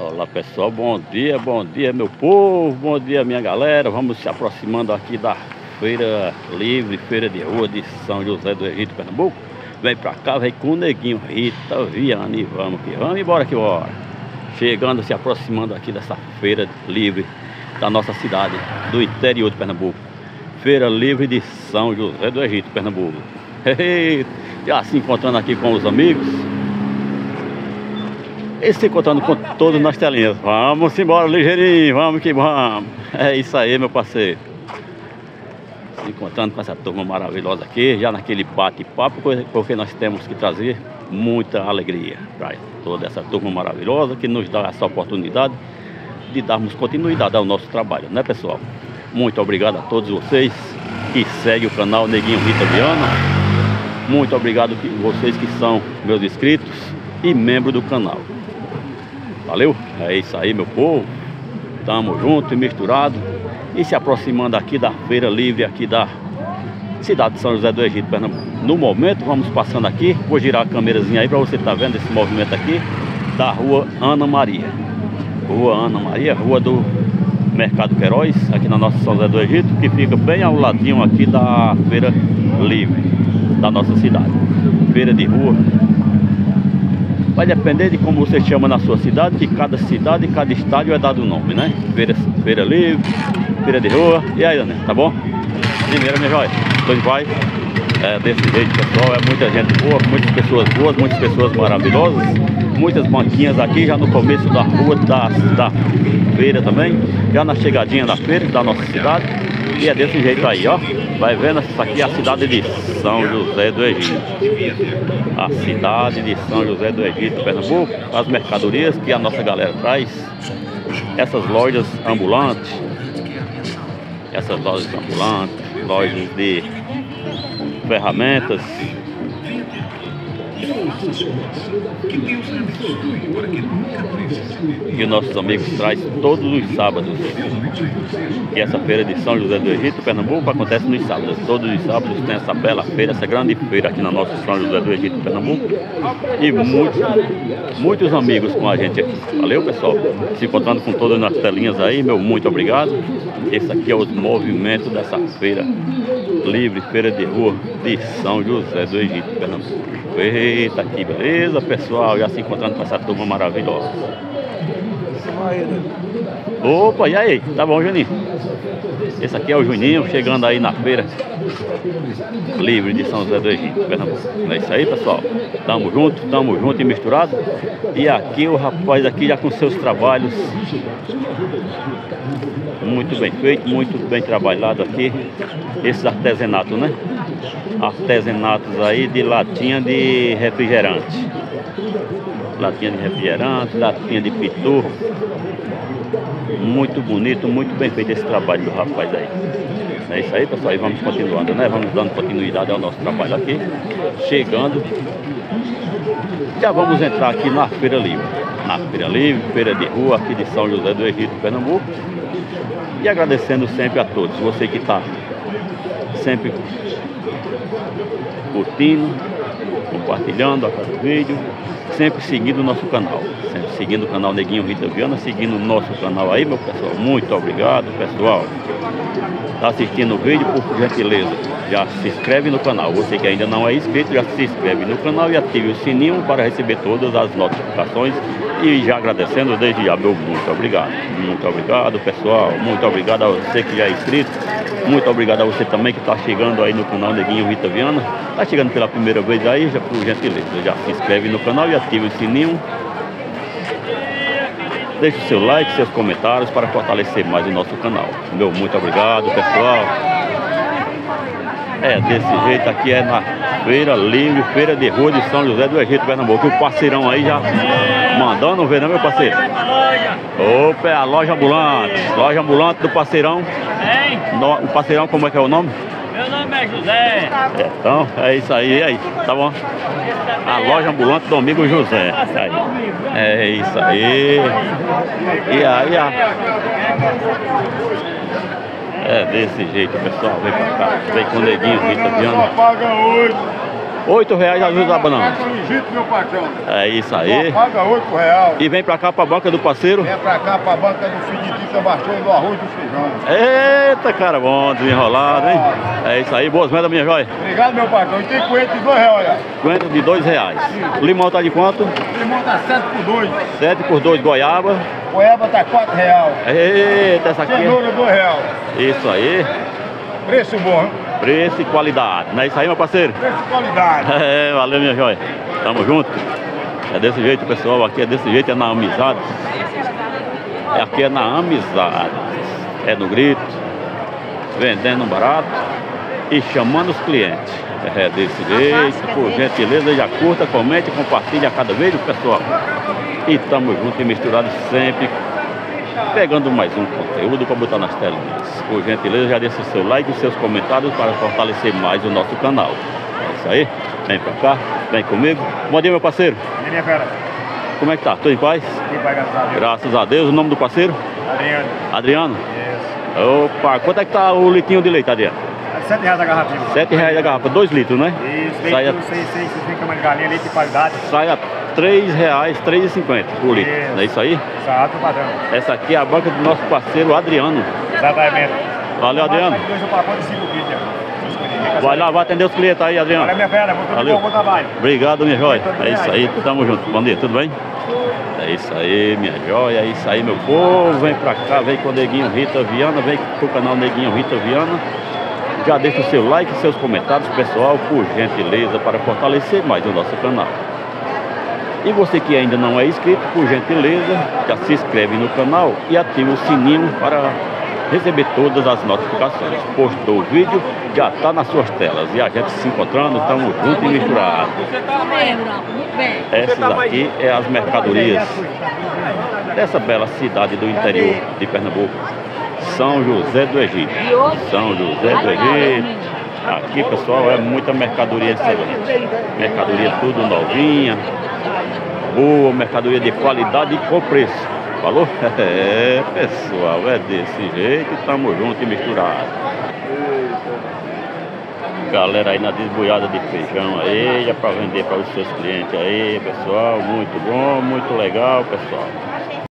Olá pessoal, bom dia, bom dia meu povo, bom dia minha galera. Vamos se aproximando aqui da Feira Livre, Feira de Rua de São José do Egito, Pernambuco. Vem pra cá, vem com o neguinho Rita Viana e vamos que vamos embora que bora. Chegando, se aproximando aqui dessa Feira Livre da nossa cidade, do interior de Pernambuco. Feira Livre de São José do Egito, Pernambuco. Já se encontrando aqui com os amigos e se encontrando com todos nas telinhas. Vamos embora, ligeirinho, vamos que vamos. É isso aí, meu parceiro. Se encontrando com essa turma maravilhosa aqui, já naquele bate-papo, porque nós temos que trazer muita alegria para toda essa turma maravilhosa que nos dá essa oportunidade de darmos continuidade ao nosso trabalho, né pessoal? Muito obrigado a todos vocês que seguem o canal Neguinho Rita Viana. Muito obrigado a vocês que são meus inscritos e membros do canal. Valeu? É isso aí, meu povo. Tamo junto e misturado. E se aproximando aqui da Feira Livre, aqui da cidade de São José do Egito, Pernambuco. No momento, vamos passando aqui. Vou girar a câmerazinha aí para você estar tá vendo esse movimento aqui da rua Ana Maria. Rua Ana Maria, rua do Mercado Queiroz, aqui na nossa São José do Egito, que fica bem ao ladinho aqui da Feira Livre da nossa cidade. Feira de rua, Vai depender de como você chama na sua cidade, que cada cidade cada estádio é dado um nome, né? Feira, feira livre, feira de rua. E aí, Daniel, tá bom? Primeiro, minha joia. Pois vai. É desse jeito, pessoal. É muita gente boa, muitas pessoas boas, muitas pessoas maravilhosas. Muitas banquinhas aqui, já no começo da rua, da, da feira também. Já na chegadinha da feira, da nossa cidade. E é desse jeito aí, ó. Vai vendo, essa aqui é a cidade de São José do Egito. A cidade de São José do Egito, Pernambuco. As mercadorias que a nossa galera traz. Essas lojas ambulantes. Essas lojas ambulantes, lojas de ferramentas que nossos amigos traz todos os sábados. E essa feira de São José do Egito, Pernambuco, acontece nos sábados. Todos os sábados tem essa bela feira, essa grande feira aqui na nossa São José do Egito, Pernambuco. E muitos, muitos amigos com a gente aqui. Valeu, pessoal? Se encontrando com todas nas telinhas aí, meu muito obrigado. Esse aqui é o movimento dessa feira livre, feira de rua de São José do Egito, Pernambuco. Eita, aqui, beleza, pessoal? Já se encontrando com essa turma maravilhosa. Opa, e aí? Tá bom, Juninho? Esse aqui é o Juninho, chegando aí na feira livre de São José do Egito, Pernambuco. É isso aí, pessoal. Tamo junto, tamo junto e misturado. E aqui o rapaz aqui já com seus trabalhos muito bem feito, muito bem trabalhado aqui. Esses artesanatos, né? Artesanatos aí de latinha de refrigerante. Latinha de refrigerante, latinha de pitu. Muito bonito, muito bem feito esse trabalho do rapaz aí. É isso aí, pessoal. E vamos continuando, né? Vamos dando continuidade ao nosso trabalho aqui. Chegando. Já vamos entrar aqui na Feira Livre. Na Feira Livre, Feira de Rua, aqui de São José do Egito, Pernambuco. E agradecendo sempre a todos, você que está sempre curtindo, compartilhando a cada vídeo, sempre seguindo o nosso canal, sempre seguindo o canal Neguinho Rita Viana, seguindo o nosso canal aí, meu pessoal. Muito obrigado, pessoal. Está assistindo o vídeo, por gentileza, já se inscreve no canal. Você que ainda não é inscrito, já se inscreve no canal e ative o sininho para receber todas as notificações e já agradecendo desde já, meu muito obrigado. Muito obrigado, pessoal. Muito obrigado a você que já é inscrito. Muito obrigado a você também que está chegando aí no canal Neguinho Rita Viana. Está chegando pela primeira vez aí, já por gentileza. Já se inscreve no canal e ative o sininho. Deixe seu like, seus comentários para fortalecer mais o nosso canal. Meu muito obrigado, pessoal. É, desse jeito aqui é na Feira Livre, Feira de Rua de São José do Egito, Pernambuco. O parceirão aí já mandando ver, né, meu parceiro? Opa, é a loja ambulante. Loja ambulante do parceirão. O parceirão, como é que é o nome? Meu nome é José. É, então, é isso aí, aí, tá bom? A loja ambulante do amigo José. Aí. É isso aí. E aí, a... É desse jeito, pessoal. Vem pra cá. Vem com o neguinho, Rita Viana. Oito reais a luz da banana. É isso aí. Só paga 8 real. E vem pra cá pra banca do parceiro. Vem pra cá, pra banca do filho de Sebastião do arroz do feijão. Eita, cara bom, desenrolado, hein? É isso aí, boas vendas, minha joia. Obrigado, meu patrão. E tem coentro de 2 reais, olha. Coentro de dois reais. Limão tá de quanto? Limão tá 7 por 2. Sete por dois goiaba. Goiaba tá 4 real. Eita, essa aqui. Cenoura 2 real. Isso aí. Preço bom, hein? Preço e qualidade. Não é isso aí, meu parceiro? Preço e qualidade. É, valeu, minha joia. Tamo junto. É desse jeito, pessoal. Aqui é desse jeito, é na amizade. É aqui é na amizade. É no grito, vendendo barato e chamando os clientes. É desse jeito, por gentileza, já curta, comente, compartilha cada vez, pessoal. E tamo junto e misturado sempre, pegando mais um conteúdo para botar nas telinhas. Por gentileza, já deixa o seu like e seus comentários para fortalecer mais o nosso canal. É isso aí, vem pra cá, vem comigo. Bom dia, meu parceiro. Minha fera. Como é que tá? Tudo em paz? Que vai gastar, viu? Graças a Deus. O nome do parceiro? Adriano. Adriano. Isso. Opa, quanto é que tá o litinho de leite, Adriano? 7 reais a garrafinha. Sete reais a garrafa, dois litros, né? Isso, Sai a- leite, 6, 6, 6 cama de galinha, leite de qualidade. Sai a e cinquenta por litro. Isso. Não é isso aí? Exato, patrão. Essa aqui é a banca do nosso parceiro Adriano. Exatamente. Valeu, Adriano. Dois ou pacote de 5 vídeos. Vai lá, vai atender os clientes aí, Adriano. Olha minha fera, muito Valeu. bom, trabalho. Obrigado, minha joia. É isso aí, tamo junto. Bom dia, tudo bem? É isso aí, minha joia. É isso aí, meu povo. Vem pra cá, vem com o Neguinho Rita Viana. Vem pro canal Neguinho Rita Viana. Já deixa o seu like e seus comentários, pessoal, por gentileza, para fortalecer mais o nosso canal. E você que ainda não é inscrito, por gentileza, já se inscreve no canal e ativa o sininho para receber todas as notificações. Postou o vídeo, já está nas suas telas. E a gente se encontrando, estamos juntos e misturados. Essas aqui é as mercadorias dessa bela cidade do interior de Pernambuco. São José do Egito. São José do Egito. Aqui, pessoal, é muita mercadoria excelente. Mercadoria tudo novinha, boa, mercadoria de qualidade e com preço. Falou? É, pessoal, é desse jeito, tamo junto e misturado. Galera aí na desboiada de feijão aí, já para vender para os seus clientes aí, pessoal. Muito bom, muito legal, pessoal.